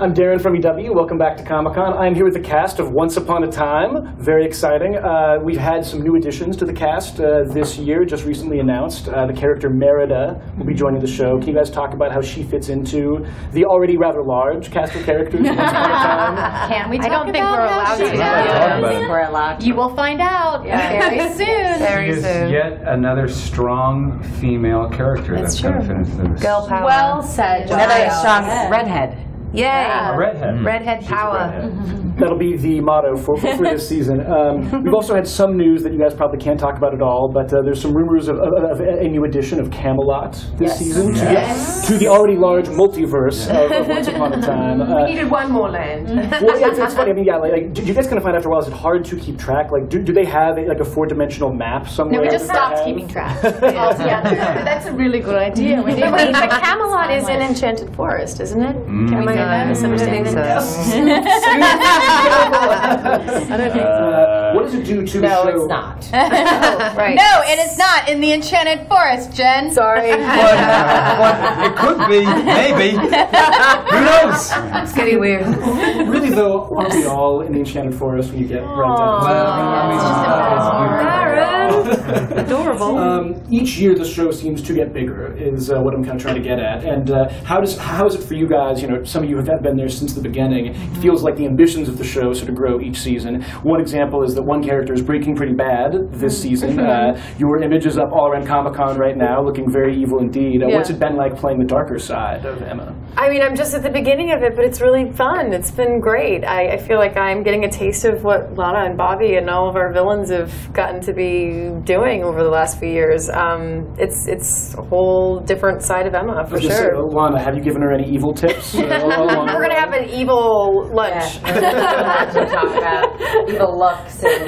I'm Darren from EW. Welcome back to Comic Con. I'm here with the cast of Once Upon a Time. Very exciting. Uh, we've had some new additions to the cast uh, this year, just recently announced. Uh, the character Merida will be joining the show. Can you guys talk about how she fits into the already rather large cast of characters Once Upon a Time? Can we I don't think we're allowed to. does? talk about it. We're allowed. You will find out very soon. Very She is soon. yet another strong female character That's that's going to true. fit into this. Girl power. Well said, Another Giles. strong redhead. Yay. Yeah. A redhead. Mm. Redhead She's power. redhead. That'll be the motto for, for, for this season. Um, we've also had some news that you guys probably can't talk about at all, but uh, there's some rumors of, of, of a new edition of Camelot this season to, Yes. the, to the already large multiverse of, of Once Upon a Time. Uh, needed one more land. well, yeah, it's, it's funny. I mean, yeah, like, like do you guys kind of find after a while is it hard to keep track? Like, do, do they have a, like a four-dimensional map somewhere? No, we just stopped keeping track. Altogether. That's a really good idea. We need But wait, but Camelot is in Enchanted Forest, isn't it? Can we say that? Misunderstanding so. I think so. Uh, what does do to No, show? it's not. right. No, it is not in the Enchanted Forest, Jen. Sorry. But, but it could be, maybe. Who knows? It's getting weird. Really, though, aren't we all in the Enchanted Forest when you get right down to it? Aaron. Adorable. Um, each year, the show seems to get bigger. Is uh, what I'm kind of trying to get at. And uh, how does how is it for you guys? You know, some of you have been there since the beginning. It feels like the ambitions of the show sort of grow each season. One example is that one character is breaking pretty bad this season. Uh, your image is up all around Comic Con right now, looking very evil indeed. Uh, What's it been like playing the darker side of Emma? I mean, I'm just at the beginning of it, but it's really fun. It's been great. I, I feel like I'm getting a taste of what Lana and Bobby and all of our villains have gotten to be doing over the last few years. Um, it's it's a whole different side of Emma for Just, sure. uh, Lana, have you given her any evil tips? uh, along We're gonna have an evil lunch. talk about evil looks and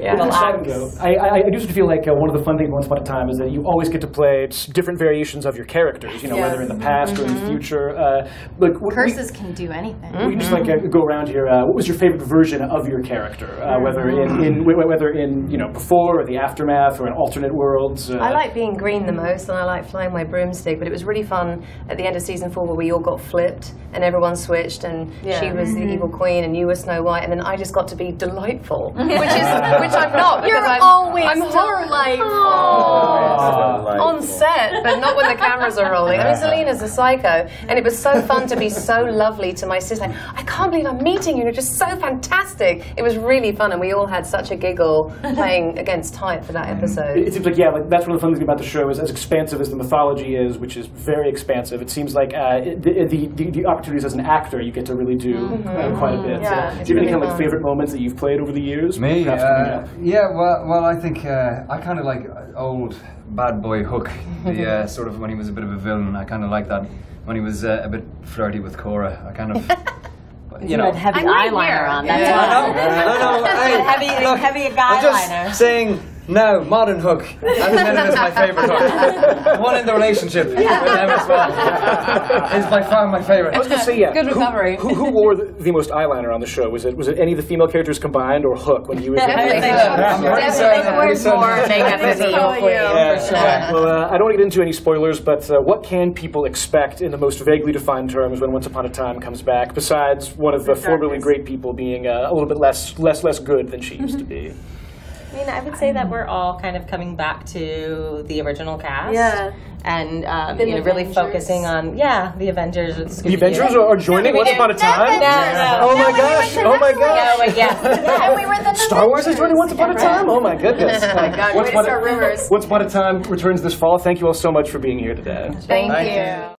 Yeah. evil Second I, I, I do feel like uh, one of the fun things Once Upon a Time is that you always get to play different variations of your characters. You know, whether in the past or in the future. Uh, like what- we- Curses can do anything. We can just like uh, go around here. Uh, what was your favorite version of your character? Uh, whether in, in wh- wh- whether in you know before or the aftermath or in alternate worlds. Uh, I like being green the most, and I like flying my broomstick. But it was really fun at the end of season four where we all got flipped and everyone switched, and she was the evil queen and you were Snow White, and then I just got to be delightful, which is which I'm not. You're I'm, always I'm horrible oh. On set, but not when the cameras are rolling. I mean, Zelena's a psycho, and it was so fun to be so lovely to my sister. I can't believe I'm meeting you. You're just so fantastic. It was really fun, and we all had such a giggle playing against type for that episode. It seems like yeah, like that's one of the fun things about the show is as expansive as the mythology is, which is very expansive. It seems like uh, it- the, the, the the opportunities as an actor you get to really do uh, quite a bit. Yeah, So, do you have any kind of like favorite moments that you've played over the years? Me? Uh, yeah, well, well, I think uh, I kind of like old bad boy Hook, the uh, sort of when he was a bit of a villain. I kind of like that when he was uh, a bit flirty with Cora. I kind of, you know. heavy I'm right eyeliner on. That's Yeah, why. I know. I know. Hey, Heavy- look, heavy I'm eyeliner. just saying. No, modern Hook. Emma Millen is my favourite Hook. The one in the relationship with Emma Swan is by far my favourite. I was going to say yeah. Good who- recovery. Who, who, wore the, the most eyeliner on the show? Was it was it any of the female characters combined or Hook when he was? Definitely in Hook. I'm pretty certain. I'm pretty Definitely certain. more makeup as the. Yeah, sure. yeah. Well, uh, I don't want to get into any spoilers, but uh, what can people expect in the most vaguely defined terms when Once Upon a Time comes back? Besides one of the formerly great people being uh, a little bit less less less good than she used to be. I mean, I would say that we're all kind of coming back to the original cast. Yeah. And um, you know, really focusing on yeah, the Avengers. with The Avengers are, are joining Once Upon a Time. no. Oh my gosh! Oh my No, gosh! but yes. And we were the Star Wars is joining Once Upon a Time. Oh my goodness! Oh my God, way to start rumors. Once Upon a Time returns this fall. Thank you all so much for being here today. Thank Thank you. you.